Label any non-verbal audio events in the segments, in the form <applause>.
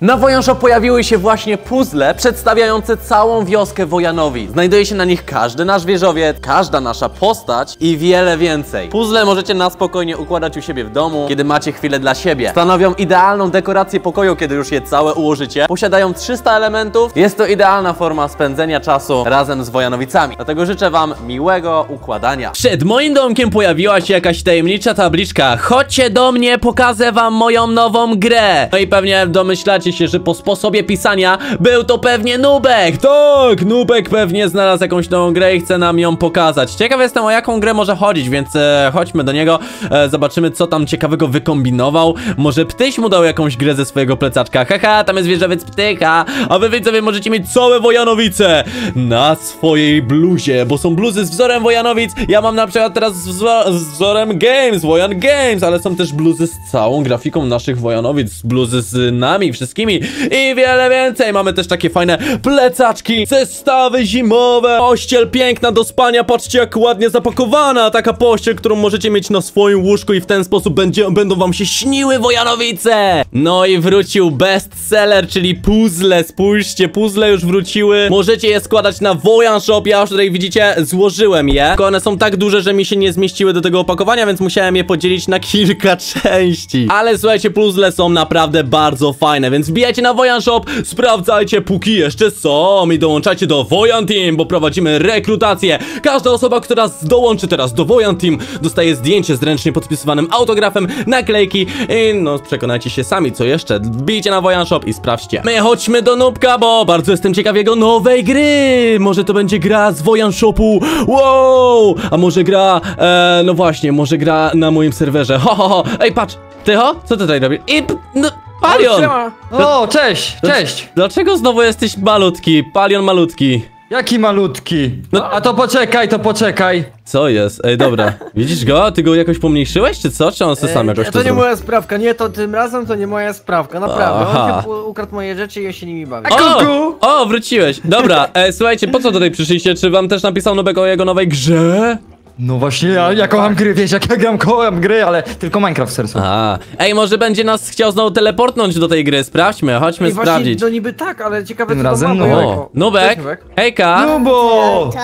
Na Wojanżo pojawiły się właśnie puzzle przedstawiające całą wioskę Wojanowi. Znajduje się na nich każdy nasz wieżowiec, każda nasza postać i wiele więcej. Puzzle możecie na spokojnie układać u siebie w domu, kiedy macie chwilę dla siebie. Stanowią idealną dekorację pokoju, kiedy już je całe ułożycie. Posiadają 300 elementów. Jest to idealna forma spędzenia czasu razem z Wojanowicami. Dlatego życzę wam miłego układania. Przed moim domkiem pojawiła się jakaś tajemnicza tabliczka. Chodźcie do mnie, pokażę wam moją nową grę. No i pewnie domyślacie się, że po sposobie pisania był to pewnie Nubek. Tak, Nubek pewnie znalazł jakąś nową grę i chce nam ją pokazać. Ciekaw jestem o jaką grę może chodzić, więc e, chodźmy do niego, e, zobaczymy co tam ciekawego wykombinował. Może Ptyś mu dał jakąś grę ze swojego plecaczka. Haha, tam jest wieżowiec Ptycha. A wy widzowie możecie mieć całe Wojanowice na swojej bluzie, bo są bluzy z wzorem Wojanowic. Ja mam na przykład teraz z wzorem Games, Wojan Games, ale są też bluzy z całą grafiką naszych Wojanowic, bluzy z nami wszystkimi i wiele więcej. Mamy też takie fajne plecaczki, zestawy zimowe, pościel piękna do spania, patrzcie jak ładnie zapakowana, taka pościel, którą możecie mieć na swoim łóżku i w ten sposób będzie, będą wam się śniły Wojanowice. No i wrócił bestseller, czyli puzzle, spójrzcie, puzzle już wróciły, możecie je składać na Wojan Shop, ja już tutaj widzicie, złożyłem je, tylko one są tak duże, że mi się nie zmieściły do tego opakowania, więc musiałem je podzielić na kilka <laughs> części. Ale słuchajcie, puzzle są naprawdę bardzo fajne, więc wbijajcie na Wojan Shop, sprawdzajcie póki jeszcze są i dołączajcie do Wojan Team, bo prowadzimy rekrutację. Każda osoba, która dołączy teraz do Wojan Team, dostaje zdjęcie z ręcznie podpisywanym autografem, naklejki i no przekonajcie się sami, co jeszcze. Wbijcie na Wojan Shop i sprawdźcie. My chodźmy do Nubka, bo bardzo jestem ciekaw jego nowej gry. Może to będzie gra z Wojan Shopu. Wow! A może gra, e, no właśnie, może gra na moim serwerze. Ho, ho, ho. Ej, patrz, Tycho, co ty tutaj robisz? I, no, Palion! Siema. O, cześć, cześć! Dlaczego znowu jesteś malutki? Palion malutki. Jaki malutki? No, a to poczekaj, to poczekaj. Co jest? Ej, dobra. <laughs> Widzisz go? Ty go jakoś pomniejszyłeś, czy co? Czy on sobie sam jakoś to to nie zrobił? moja sprawka, nie, to tym razem to nie moja sprawka, naprawdę. Aha. On ukradł moje rzeczy i ja się nimi bawię. O! O, wróciłeś! Dobra, e, słuchajcie, po co tutaj przyszliście? Czy wam też napisał Nubek o jego nowej grze? No właśnie, ja, ja kocham gry, wiesz, jak ja gram, kocham gry, ale tylko Minecraft w sercu. A, ej, może będzie nas chciał znowu teleportnąć do tej gry. Sprawdźmy, chodźmy I właśnie, sprawdzić. no niby tak, ale ciekawe Tym co razem to ma, no. bo O, Nubek, Cześć, Nubek. hejka! No bo! To,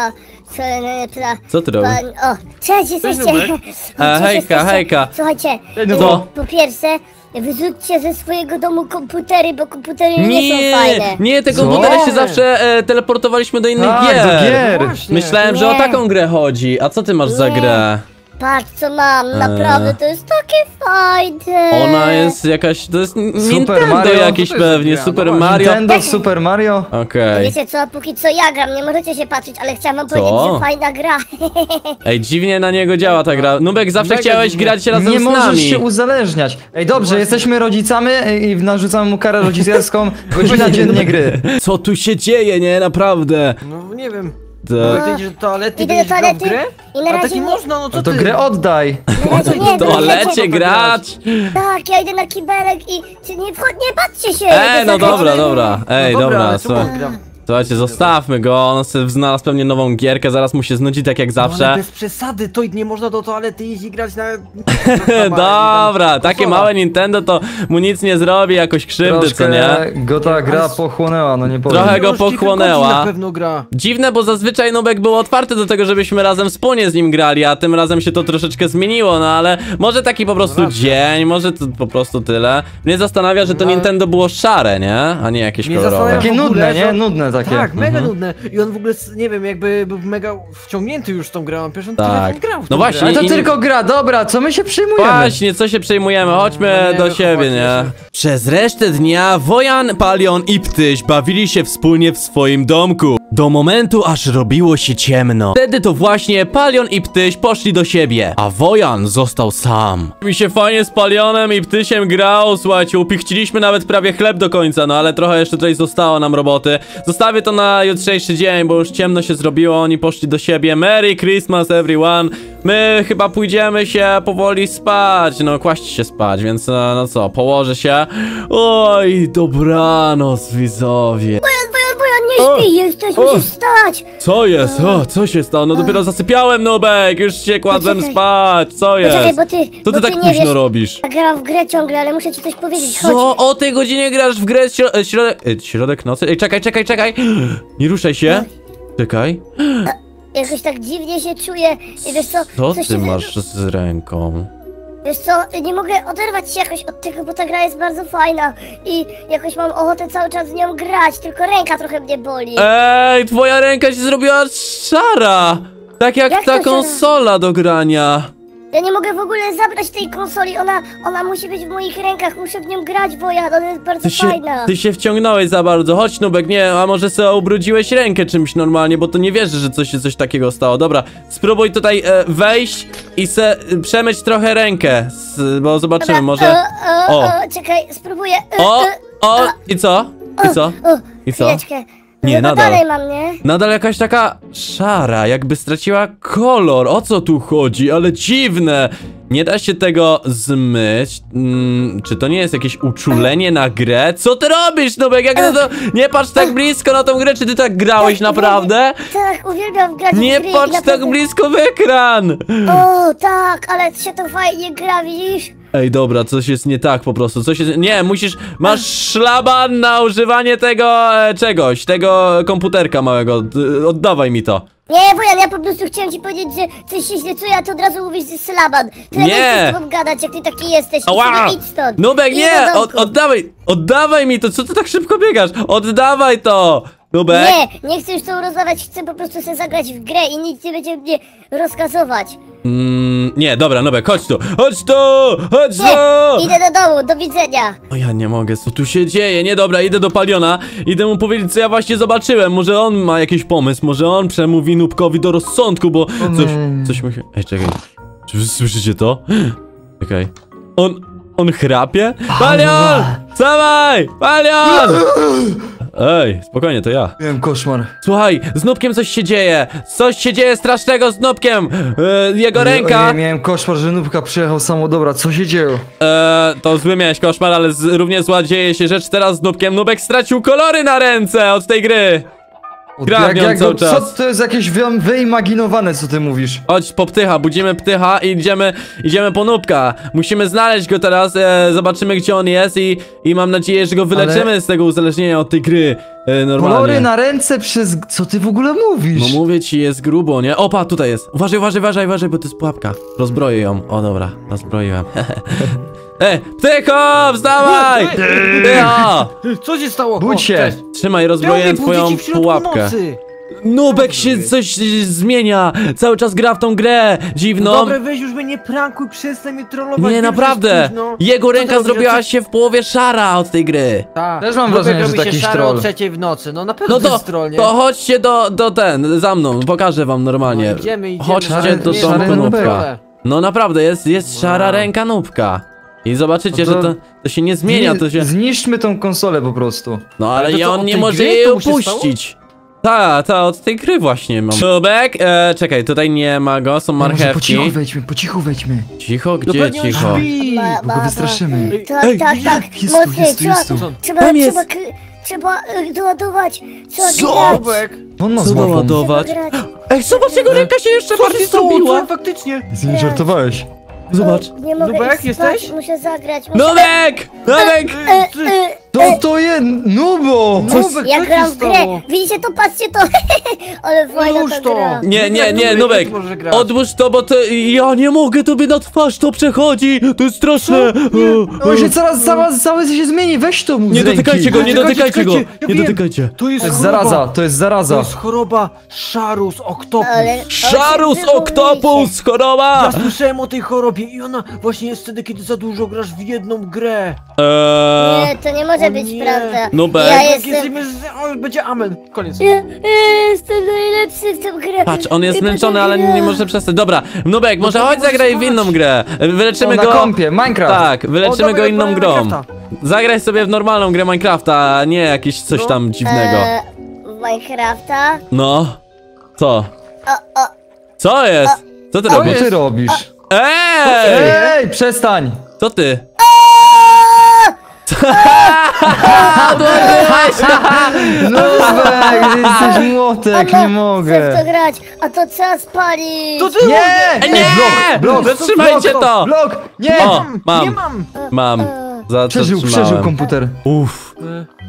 co, no, to, Co ty robisz? pan, o, cześć, jesteście. Nubek. <laughs> O, E, cześć, hejka, jesteście. hejka. Słuchajcie, no y, to- po pierwsze, wyrzućcie ze swojego domu komputery, bo komputery nie, Nie, są fajne. nie, te Co? komputery się zawsze e, teleportowaliśmy do innych Tak, gier. do gier. No właśnie. Myślałem, że o Nie. taką grę chodzi. A co ty masz za Nie. grę? Patrz, co mam, naprawdę, to jest takie fajne. Ona jest jakaś, to jest Nintendo Mario? to jest pewnie, gra? Super No właśnie. Mario. Nintendo, Super Mario. Okej. Wiecie co, póki co ja gram, nie możecie się patrzeć, ale chciałam wam powiedzieć, że fajna gra. <laughs> Ej, dziwnie na niego działa ta gra. Nubek, zawsze Mega chciałeś dziwnie. grać razem Nie z możesz nami. się uzależniać. Ej, dobrze, jesteśmy rodzicami i narzucamy mu karę rodzicielską, <laughs> godzina dziennie gry. Co tu się dzieje, nie? Naprawdę. No nie wiem. To... Nubek, ty idziesz do toalety Idę do toalety grę? i na A razie tak nie nie- można, no co No to ty? grę oddaj. Na razie nie, W toalecie wiecie, grać? Tak, ja idę na kibelek i czy nie, wchod, nie patrzcie się. Ej, no dobra, dobra. Ej, no dobra, dobra, ale słuchaj. gra? Słuchajcie, zostawmy go, on sobie znalazł pewnie nową gierkę, zaraz mu się znudzi tak jak No, zawsze. ale bez przesady, to nie można do toalety iść i grać na... <laughs> Dobra, takie małe Nintendo to mu nic nie zrobi, jakoś krzywdy, co nie? Troszkę go ta gra pochłonęła, no nie powiem. Trochę go pochłonęła. Dziwne, bo zazwyczaj Nubek był otwarty do tego, żebyśmy razem wspólnie z nim grali, a tym razem się to troszeczkę zmieniło, no ale może taki po prostu racja. dzień, może to po prostu tyle. Mnie zastanawia, że to No, Nintendo było szare, nie? A nie jakieś kolorowe. zastanawia- Takie nudne, nie? Nudne takie. Tak, mega Mhm. nudne. I on w ogóle, nie wiem, jakby był mega wciągnięty już tą grę. On pierwszy on Tak. grał w No właśnie, grę. Ale to I- tylko gra, dobra, co my się przyjmujemy? Właśnie, co się przejmujemy? Chodźmy No nie, do chłopaki, siebie, nie? Przez resztę dnia Wojan, Palion i Ptyś bawili się wspólnie w swoim domku. Do momentu, aż robiło się ciemno. Wtedy to właśnie Palion i Ptyś poszli do siebie, a Wojan został sam. Mi się fajnie z Palionem i Ptysiem grało, słuchajcie, upichciliśmy nawet prawie chleb do końca, no ale trochę jeszcze tutaj zostało nam roboty. Zostawię to na jutrzejszy dzień, bo już ciemno się zrobiło, oni poszli do siebie. Merry Christmas everyone. My chyba pójdziemy się powoli spać, no kłaść się spać, więc e, no co, położę się. Oj, dobranoc widzowie. Jesteś, O! musisz wstać. Co jest? O, co się stało? No dopiero zasypiałem, Nubek! Już się kładłem Poczekaj. spać! Co Poczekaj, jest? bo ty, Co bo ty tak nie późno wiesz. robisz? Ja gram w grę ciągle, ale muszę ci coś powiedzieć, chodź. Co? O tej godzinie grasz w grę śro e, środek... e, Środek nocy? Ej, czekaj, czekaj, czekaj! <gasps> Nie ruszaj się! Czekaj. Jakoś tak dziwnie się czuję i wiesz co, Co coś ty się- masz z ręką? Wiesz co, nie mogę oderwać się jakoś od tego, bo ta gra jest bardzo fajna i jakoś mam ochotę cały czas w nią grać, tylko ręka trochę mnie boli. Ej, twoja ręka się zrobiła szara! Tak jak, Jak ta szara? konsola do grania. Ja nie mogę w ogóle zabrać tej konsoli, ona, ona musi być w moich rękach, muszę w nią grać, bo ja, ona jest bardzo Ty się, fajna. ty się wciągnąłeś za bardzo. Chodź, Nubek, nie, a może sobie ubrudziłeś rękę czymś normalnie, bo to nie wierzę, że coś się coś takiego stało. Dobra, spróbuj tutaj e, wejść i se przemyć trochę rękę, bo zobaczymy, może... O, o, O. o, czekaj, spróbuję. E, O, e, o, i co? I co? o, I co? chwileczkę. Nie, Chyba nadal. dalej mam, nie? Nadal jakaś taka szara, jakby straciła kolor. O co tu chodzi? Ale dziwne. Nie da się tego zmyć. Mm, czy to nie jest jakieś uczulenie na grę? Co ty robisz, Nubek? Jak to, to nie patrz tak blisko na tą grę, czy ty tak grałeś naprawdę? Tak, uwielbiam grać w Nie gry i patrz naprawdę- tak blisko w ekran! O, tak, ale się to fajnie gra, widzisz? Ej, dobra, coś jest nie tak po prostu. Coś jest... Nie, musisz... Masz szlaban na używanie tego e, czegoś, tego komputerka małego. D- Oddawaj mi to. Nie, Wojan, ja po prostu chciałem ci powiedzieć, że coś się źle czuje, a ty od razu mówisz, że slaban. To ja Nie. nie chcę z tobą gadać, jak ty taki jesteś. Ała! Idź stąd. Nubek, Idź nie! do Od, domku. oddawaj! Oddawaj mi to! Co ty tak szybko biegasz? Oddawaj to! Nubek! Nie, nie chcę już z tobą rozmawiać, chcę po prostu sobie zagrać w grę i nic nie będzie mnie rozkazować. Mm, nie, dobra, Nubek, chodź tu! Chodź tu! Chodź tu! Nie, idę do domu, do widzenia. O ja nie mogę, co tu się dzieje? Nie, dobra, idę do Paliona. Idę mu powiedzieć, co ja właśnie zobaczyłem. Może on ma jakiś pomysł, może on przemówi Nubkowi do rozsądku, bo coś, coś mu się... Ej, czekaj. Czy wy słyszycie to? Czekaj. On... on chrapie? Palion! Wstawaj! Palion! <laughs> Ej, spokojnie, to ja. Miałem koszmar. Słuchaj, z Nubkiem coś się dzieje! Coś się dzieje strasznego z Nubkiem! E, jego ręka... Nie, miałem koszmar, że Nubka przyjechał samo. Dobra, co się dzieje? E, to zły miałeś koszmar, ale z, równie zła dzieje się rzecz teraz z Nubkiem. Nubek stracił kolory na ręce od tej gry! Od- Kradnie cały co czas. to jest jakieś wy- wyimaginowane, co ty mówisz? Chodź po ptycha, budzimy ptycha i idziemy, idziemy po Nubka. Musimy znaleźć go teraz, e, zobaczymy gdzie on jest i, i mam nadzieję, że go wyleczymy z tego uzależnienia od tej gry. E, normalnie. Kolory na ręce przez... Co ty w ogóle mówisz? No mówię ci, jest grubo, nie? Opa, tutaj jest. Uważaj, uważaj, uważaj, uważaj, bo to jest pułapka. Rozbroję ją. O, dobra, rozbroiłem. <laughs> Ej, ptycho, wstawaj! Ptycho! Co się stało? Budź O, się. cześć. Trzymaj, rozbroję twoją budzicie w środku pułapkę. nocy? Nubek się coś zmienia, cały czas gra w tą grę, dziwną. No Dobra, weź już mnie nie prankuj, przestań mnie trollować. nie, wiem, że naprawdę. jest późno. Jego Co ty ręka robisz? zrobiła się w połowie szara od tej gry. Tak. Też mam wrażenie, że robi to się jakiś szaro troll. o trzeciej w nocy, no na pewno No to to, jest troll, nie? to chodźcie do, do ten, za mną, pokażę wam normalnie. No, idziemy, idziemy. Chodźcie do nie, szary Nubka. No naprawdę, jest, jest szara ręka Nubka. I zobaczycie, No to- że to, to się nie zmienia, to się... Zniszczmy tą konsolę po prostu. No ale, Ale on nie może jej opuścić. Ta, ta, od tej gry właśnie mam. Nubek, e, czekaj, tutaj nie ma go, są No może po marchewki. cichu wejdźmy, po cichu wejdźmy. Cicho, No gdzie on cicho? Ma- Bo go wystraszymy. Tak, Ej, tak, tak, jest tu, mocniej, jest tu, trzeba, jest tu. trzeba, Tam jest. trzeba, trzeba doładować, trzeba Co? grać, Nubek. On ma Co złapą. doładować? trzeba. Ej, zobacz, jego ręka się jeszcze bardziej zrobiła. Faktycznie. Ty nie żartowałeś. Zobacz. Nie mogę Nubek, jesteś? muszę zagrać, muszę... Nubek! Nubek! E, Ty- e, To jest... Nubo! Nubek, ja co gram ci w grę, stało? widzicie to, patrzcie to, <laughs> ale fajna Odłóż ta to. gra. Nie, nie, nie, Nubek, Nubek! grać? Odłóż to, bo to... Ja nie mogę, tobie na twarz to przechodzi! To jest straszne! On się zaraz, zaraz, cały się zmieni, weź to mu Nie ręki. dotykajcie go, nie dotykajcie go! ja Nie wiem. dotykajcie! To jest To jest choroba. zaraza, to jest To zaraza. jest choroba Szarus Octopus. Ale- ale Szarus się. Oktopus, choroba! Ja słyszałem o tej chorobie i ona właśnie jest wtedy, kiedy za dużo grasz w jedną grę. Eee, Nie, to nie może O być nie. Prawda. Nubek. Ja Jak jestem... jesteśmy z... O, będzie amen. Koniec. Ja, ja jestem najlepszy w tę grę. patrz, on jest zmęczony, ale nie może przestać. Dobra, Nubek, może to chodź może zagraj w spać. inną grę. Wyleczymy O, na go... kompie, Minecraft. Tak, O, wyleczymy dawaj, go inną grą. Minecrafta. Zagraj sobie w normalną grę Minecrafta, a nie jakieś coś No. tam dziwnego. E, w Minecrafta. No. Co? O, o, Co jest? Co ty Co robisz? ty robisz? Ej! Ej, przestań! Co ty? Nubek, jesteś młotek, nie Chcę w mogę. to grać, a to trzeba spalić. To ty Nie! Nie! Blok, blok, Zatrzymajcie blok, to! Blok! Nie! O, mam, Nie mam! mam. Za- Przeżył, przeżył komputer. Uff.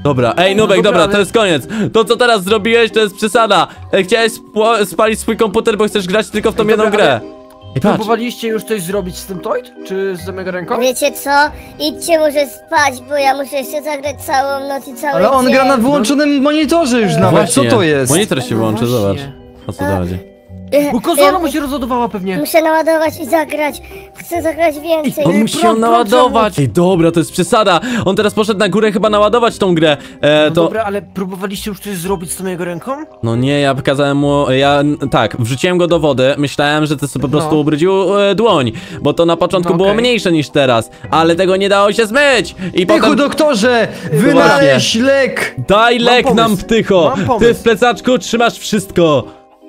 Dobra, ej Nubek, dobra, dobra, ale- to jest koniec. To co teraz zrobiłeś, to jest przesada. E, Chciałeś spło- spalić swój komputer, bo chcesz grać tylko w tą jedną grę. I patrz. Próbowaliście już coś zrobić z tym Toid? Czy z mega ręką? Wiecie co? Idźcie może spać, bo ja muszę jeszcze zagrać całą noc i cały Ale on dzień. gra na wyłączonym monitorze już nawet, co Właśnie, to jest? Monitor się wyłączy, Właśnie. zobacz. O co to chodzi? Bo konsola mu się rozładowała pewnie. Muszę naładować i zagrać. Chcę zagrać więcej. On musi naładować. Ej, dobra, to jest przesada. On teraz poszedł na górę chyba naładować tą grę. E, No to... dobra, ale próbowaliście już coś zrobić z tą jego ręką? No nie, ja pokazałem mu, ja tak, wrzuciłem go do wody, myślałem, że to sobie po prostu No. ubrudził e, dłoń, bo to na początku No było okej. mniejsze niż teraz, ale tego nie dało się zmyć i Tychu, potem... doktorze! Wynaleźć lek! Daj Mam lek pomysł. nam, ptycho! Mam Ty pomysł. w plecaczku trzymasz wszystko!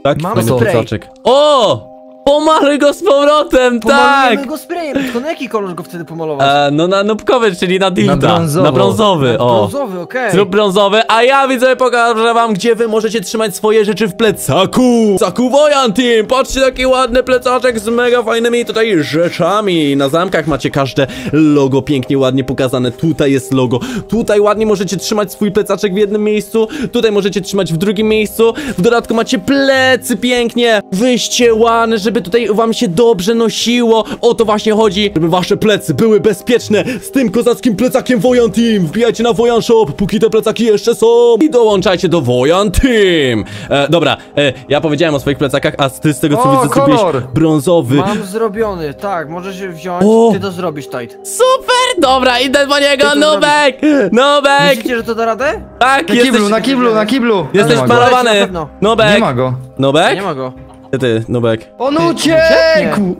Tak, Mam fajny spray. plecaczek. O! Pomaluj go z powrotem, tak! Pomalujemy go sprayem, tylko na jaki kolor go wtedy pomalować? E, no na nubkowy, czyli na Dilda. brązowo. Na brązowy, o. Brązowy, okej. Zrób brązowy, a ja widzę pokażę wam, gdzie wy możecie trzymać swoje rzeczy w plecaku. Plecaku Wojan Team, patrzcie taki ładny plecaczek z mega fajnymi tutaj rzeczami. Na zamkach macie każde logo pięknie, ładnie pokazane. Tutaj jest logo, tutaj ładnie możecie trzymać swój plecaczek w jednym miejscu, tutaj możecie trzymać w drugim miejscu. W dodatku macie plecy pięknie wyściełane, żeby tutaj wam się dobrze nosiło. O to właśnie chodzi, żeby wasze plecy były bezpieczne z tym kozackim plecakiem Wojan Team. Wbijajcie na Wojan Shop, póki te plecaki jeszcze są i dołączajcie do Wojan Team. E, dobra, e, ja powiedziałem o swoich plecakach, a ty z tego co O, widzę zrobiłeś brązowy. Mam zrobiony, tak, możesz się wziąć, O! ty to zrobisz, Toid. Super, dobra, idę po niego, Nubek! Nubek! Myślicie, że to da radę? Tak, Na jesteś, kiblu, na kiblu, na kiblu! jesteś malowany. Nubek! Nie ma go. Nubek? Nie ma go. Ty, ty, Nubek. On uciekł!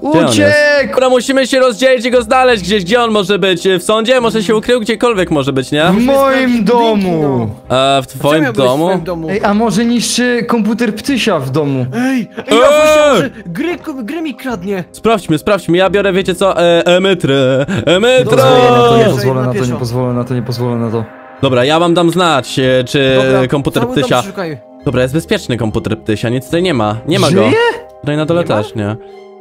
Gdzie on jest? Uciekł! Dobra, musimy się rozdzielić i go znaleźć gdzieś, gdzie on może być. W sądzie? Może się ukrył gdziekolwiek może być, nie? W moim domu! E, w Czemu twoim ja byłeś w domu? swoim domu? Ej, a może niszczy komputer ptysia w domu? Ej, ej, a Eee! właśnie może gry, gry mi kradnie. Sprawdźmy, sprawdźmy, ja biorę, wiecie co, e, no to nie pozwolę na to, nie pozwolę na to, nie pozwolę na to. Dobra, ja wam dam znać, e, czy Dobra, komputer cały dom ptysia... szukaj. Dobra, jest bezpieczny komputer ptysia, nic tutaj nie ma, nie ma go. Żyje? Tutaj na dole Nie ma? też, nie?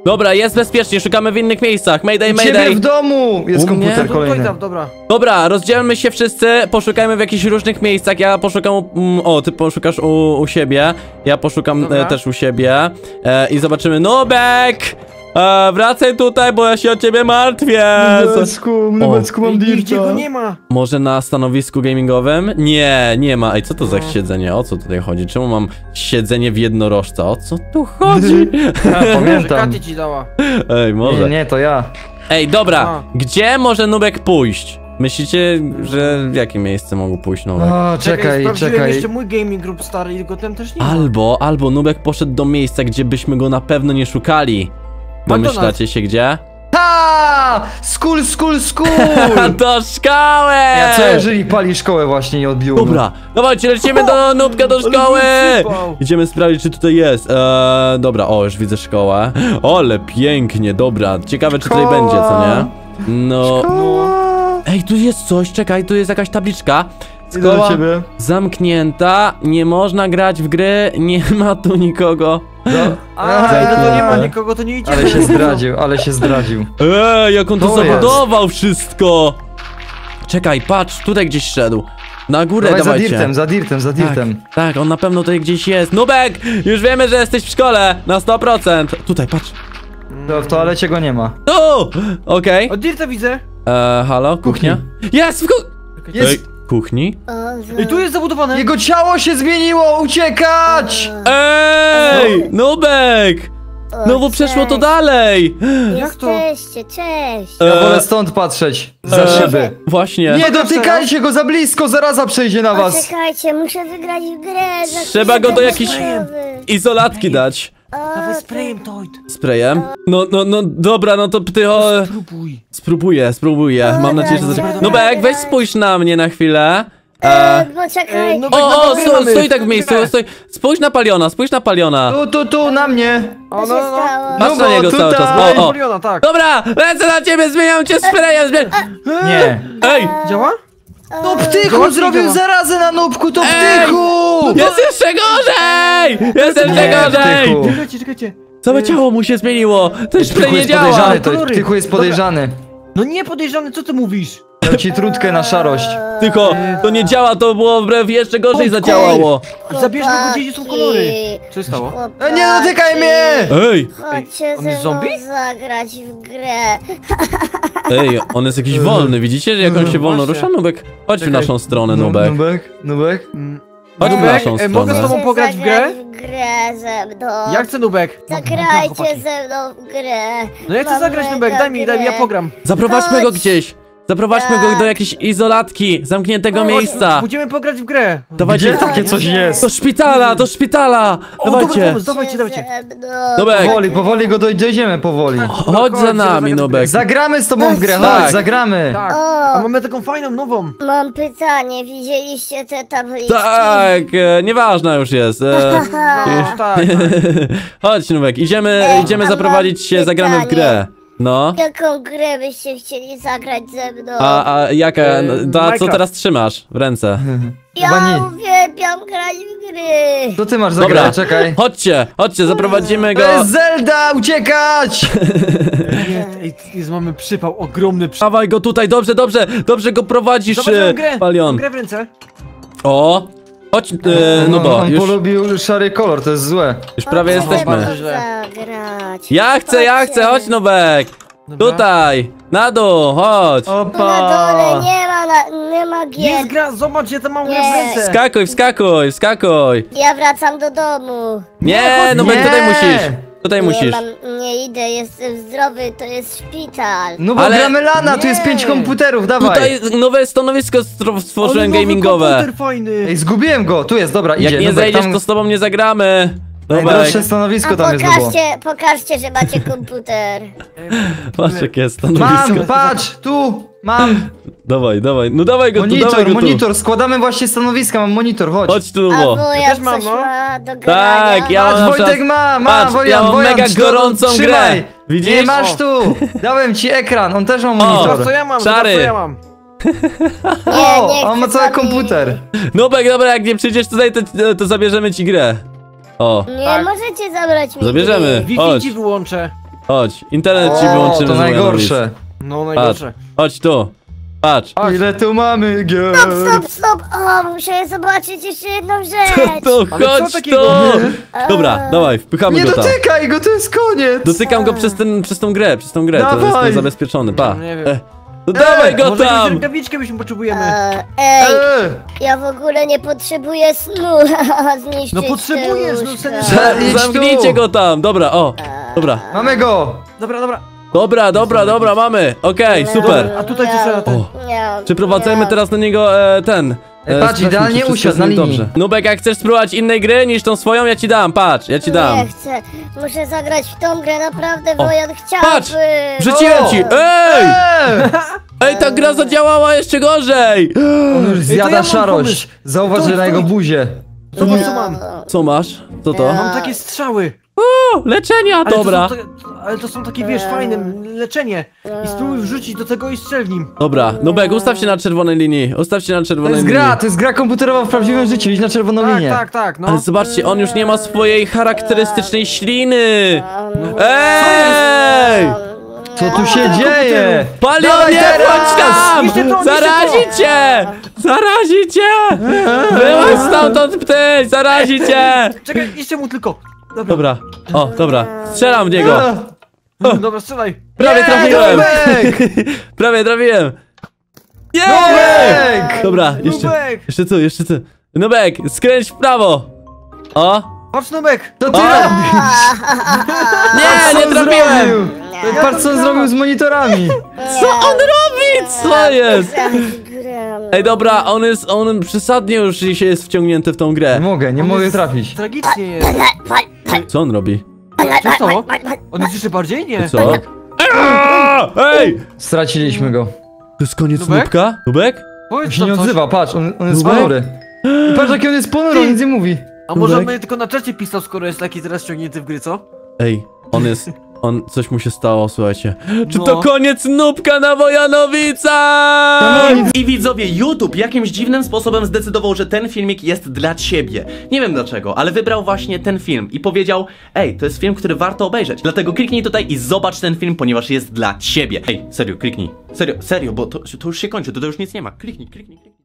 Dobra, jest bezpiecznie, szukamy w innych miejscach, mayday, U ciebie mayday! w domu! Jest U mnie? komputer To kolejny. Toida, dobra. Dobra, rozdzielmy się wszyscy, poszukajmy w jakichś różnych miejscach. Ja poszukam. u- Mm, o, ty poszukasz u, u siebie. Ja poszukam Dobra. e, też u siebie. E, I zobaczymy. Nubek! E, wracaj tutaj, bo ja się o ciebie martwię. Nubecku, Nubecku mam Ej, dirta. go nie ma. Może na stanowisku gamingowym? Nie, nie ma. Ej, co to za siedzenie? O co tutaj chodzi? Czemu mam siedzenie w jednorożca? O co tu chodzi? <laughs> Ja <laughs> Może pamiętam. Katy ci dała. Ej, Nie, może. nie, to ja. Ej, dobra. A. Gdzie może Nubek pójść? Myślicie, że w jakie miejsce mógł pójść Nubek? O, czekaj, sprawdziłem czekaj. jeszcze mój gaming group stary i go tam też nie ma. Albo, albo Nubek poszedł do miejsca, gdzie byśmy go na pewno nie szukali. Domyślacie się gdzie? Ha! Skul, skul, skul! <laughs> do szkoły! Ja co jeżeli pali szkołę właśnie i odbiło? Dobra, dawajcie, lecimy do <laughs> Nubka, do szkoły! Idziemy sprawdzić, czy tutaj jest. Eee, dobra, o, już widzę szkołę. Ale pięknie, dobra. Ciekawe, czy tutaj Szkoła. będzie, co nie? No. Szkoła! Ej, tu jest coś, czekaj, tu jest jakaś tabliczka. Szkoła zamknięta, nie można grać w gry, nie <laughs> ma tu nikogo. A, no to nie ma nikogo, to nie idziemy. Ale się zdradził, ale się zdradził. Ej, jak on to To jest. zabudował wszystko! Czekaj, patrz, tutaj gdzieś szedł. Na górę Dawaj za dawajcie. dirtem, za dirtem, za dirtem. Tak, tak, on na pewno tutaj gdzieś jest. Nubek! Już wiemy, że jesteś w szkole, na 100%. Tutaj, patrz. To w toalecie go nie ma. Tu! Okej. O, Dirta widzę. Eee, halo, kuchnia? Jest! W ku... Jest! Kuchni? Ej, tu jest zabudowane. Jego ciało się zmieniło! Uciekać! Ej! Nubek! O, No bo przeszło to dalej! Jak to? Jesteście, cześć. Ja Eee, wolę stąd patrzeć. Za eee, szyby. Właśnie. Nie dotykajcie go za blisko, zaraza przejdzie na was. Poczekajcie, muszę wygrać w grę. za Trzeba go do jakiejś-. Izolatki dać. To- sprayem, Toid. Sprayem? No, no, no, dobra, no to ty o... Spróbuj. Spróbuję, spróbuję. Mam nadzieję, że... dobra, Nubek, weź spójrz na mnie na chwilę. E, E... poczekaj. Ej, no O, o, nagrywamy. stój, stój tak w miejscu, stój. Spójrz na Paliona, spójrz na Paliona. Tu, tu, tu, na mnie. Co O, się no, no. stało? Patrz na No niego cały czas. tutaj- O, o. Poliona, tak. Dobra, lecę na ciebie, zmieniam cię sprayem, zmieniam... Nie. Ej, Działa? No ptychu Zobacz, zrobił działa. zarazę na nubku, to Ej! ptychu! Jest jeszcze gorzej! Jest jeszcze Nie, gorzej! Ptychu. Czekajcie, czekajcie. Całe ciało mu się zmieniło! To już Ptychu nie jest działa! podejrzany, to Kolory. ptychu jest podejrzany. No nie podejrzany, co ty mówisz? Dał ci trutkę na szarość. Tylko to nie działa, to było wbrew jeszcze gorzej zadziałało. Zabierzmy go, gdzie są kolory. Co się stało? E, nie dotykaj mnie! Ej! Chodźcie on ze mną zombie? zagrać w grę. Ej, on jest jakiś wolny, widzicie, że jak on się wolno rusza? Nubek, chodź w Czekaj. naszą stronę, Nu- Nubek. Nubek, Nubek. Mm, Chodź w Nubek, naszą e, mogę z stronę. tobą pograć w grę? Zagrać w grę ze mną. Jak chcę Nubek? Zagrajcie Chłopaki. ze mną w grę. No ja chcę Mam zagrać Nubek, daj mi, daj mi, ja grę. pogram. Zaprowadźmy go Chodź. gdzieś! Zaprowadźmy go do jakiejś izolatki, zamkniętego miejsca! Będziemy pograć w grę. Dawajcie, Gdzie takie coś jest? do szpitala, do szpitala! O, dobry Dawajcie! pomysł, dawajcie, dawajcie. Nubek, Powoli, powoli go doj- dojdziemy, powoli. chodź za nami, w Nubek. Zagramy z tobą w grę, Tak. chodź, zagramy. Tak, O. a mamy taką fajną, nową. Mam pytanie, widzieliście te tabliczki? Tak, e, nieważna już jest. E, <laughs> No, tak. <laughs> chodź, Nubek, idziemy, Ej, idziemy a zaprowadzić się, zagramy w pytanie. grę. No. Jaką grę byście chcieli zagrać ze mną? A, a jaka, E, no, ta, co Minecraft. teraz trzymasz w ręce? <laughs> Chyba ja nie. uwielbiam grać w gry. Co ty masz za Dobra. grę? Czekaj. Chodźcie, chodźcie, zaprowadzimy To go. jest Zelda, uciekać! <laughs> Ej, jest, mamy przypał, ogromny przypał. Dawaj go tutaj, dobrze, dobrze, dobrze go prowadzisz, Zobacz, mam grę, mam Palion. grę w ręce. O, chodź, e, no bo, on już, polubił szary kolor, to jest złe. już prawie Chodźcie jesteśmy. źle. zagrać. Ja chcę, ja chcę, chodź Nubek. Dobra. Tutaj, na dół, chodź. Tu na Opa! dole nie ma, na, nie ma gier. Jest gra, zobacz, ja tam mam grę w ręce. Wskakuj, wskakuj, wskakuj. Ja wracam do domu. Nie, Nubek, nie. tutaj musisz. Tutaj Nie, musisz. mam, nie idę, jestem zdrowy, to jest szpital. No bo Ale- gramy lana, tu jest pięć komputerów, dawaj! Tutaj nowe stanowisko stworzyłem Ale gamingowe. komputer fajny. Ej, zgubiłem go, tu jest, dobra, idzie. Jak nie Nubek, zejdziesz, tam... to z tobą nie zagramy. Najdroższe stanowisko A tam jest, Lubo. pokażcie, pokażcie, że macie komputer. <laughs> patrz jak jest stanowisko. Mam, patrz, tu, mam. Dawaj, dawaj, no dawaj go tu, Monitor, dawaj go tu. monitor, składamy właśnie stanowiska, mam monitor, chodź. Chodź tu, A wuja Ja też mam, coś no. ma do grania. Tak, ja mam Patrz, na Wojtek przykład... ma, ma, Patrz, Wojan, ja mam Wojan, mega gorącą trzymaj. grę. Widzisz? Nie masz tu, dałem ci ekran, on też ma Zobacz, monitor. co ja mam, zobacz, co ja mam. <laughs> Nie, O, on ma chcę cały z wami. komputer. Nubek, dobra, jak nie przyjdziesz tutaj, to, to zabierzemy ci grę. O, Nie Tak. możecie zabrać mi zabierzemy. Wi-Fi Chodź, ci wyłączę. chodź. Internet ci O, wyłączymy to z najgorsze. No, Patrz, najgorsze. chodź tu. Patrz. Ile tu mamy gier? Stop, stop, stop! O, muszę zobaczyć jeszcze jedną <laughs> rzecz. To Ale co chodź takiego? tu. Dobra, dawaj, wpychamy Nie go tam. dotykaj go, to jest koniec. Dotykam go przez, ten, przez tą grę, przez tą grę, to Dawaj. jestem zabezpieczony, pa. Nie wiem. E, No dawaj go Może jakąś tam! rękawiczkę byśmy potrzebujemy. E, Ej, Eee, ja w ogóle nie potrzebuję snu. <laughs> Zniszczyć No potrzebujesz, te no serio. Za- idź Zamknijcie go tam, dobra, o, dobra. mamy go. Dobra, dobra. Dobra, dobra, dobra, mamy, okej, super. A tutaj co trzeba ten? Nie. teraz na niego e, ten. E, e, patrz, sprawdźmy, idealnie czy wszystko usiadł jest na nim linii. Dobrze. Nubek, jak chcesz spróbować innej gry niż tą swoją, ja ci dam, patrz, ja ci dam. Nie chcę, muszę zagrać w tą grę, naprawdę O, Wojan chciałby. patrz, Wrzuciłem ci, ej! Eee, Ej, ta gra zadziałała jeszcze gorzej! on już ja zjada mam szarość. pomysł. Stój, że na jego buzie. Zobacz co mam. Co masz? Co to? Mam takie strzały. O, leczenia, Ale dobra. To ta- ale to są takie, wiesz, fajne leczenie. I spróbuj wrzucić do tego i strzel nim. Dobra, Nubek, ustaw się na czerwonej linii, ustaw się na To czerwonej jest linii. gra, to jest gra komputerowa w prawdziwym życiu, idź na czerwoną Tak, linię. tak, tak, no. Ale zobaczcie, on już nie ma swojej charakterystycznej śliny! No. Ej! Co tu się dzieje? Palion, Dawaj nie chodź tam! Niszczy to, niszczy Zarazi to! cię! Zarazi cię! Wyłaź stamtąd ptyś! Zarazi cię! Czekaj, jeszcze mu tylko. Dobra, Dobra, o, dobra, strzelam w niego. dobra, strzelaj. Prawie Nie, trafiłem! Nubek! <laughs> Prawie trafiłem! Nie! Nubek! Dobra, jeszcze, Nubek! jeszcze tu, jeszcze tu. Nubek, skręć w prawo! O! Patrz, Nubek. To ty O! robisz! Nie, nie trafiłem! Zrobił? Patrz co on zrobił z monitorami. Co on robi? Co jest? Ej, dobra, on jest, on przesadnie już się jest wciągnięty w tą Nie grę. mogę, nie On mogę trafić. Tragicznie jest. Co on robi? Co stało? On jest jeszcze bardziej? Nie. Co? Eee! Ej! Straciliśmy go. To jest koniec Nubek? Nubka? Nubek? Powiedz Się nie coś. odzywa, patrz, on, on jest ponury. I patrz jaki on jest ponury, on nic nie mówi. A może Nubek? on będzie tylko na czacie pisał, skoro jest taki teraz ściągnięty w gry, co? Ej, on jest, On, coś mu się stało, słuchajcie. Czy No. to koniec nubka na Wojanowicach? I widzowie, YouTube jakimś dziwnym sposobem zdecydował, że ten filmik jest dla ciebie. Nie wiem dlaczego, ale wybrał właśnie ten film i powiedział: Ej, to jest film, który warto obejrzeć. Dlatego kliknij tutaj i zobacz ten film, ponieważ jest dla ciebie. Ej, serio, kliknij. Serio, serio, bo to, to już się kończy, to, to już nic nie ma. Kliknij, kliknij, kliknij.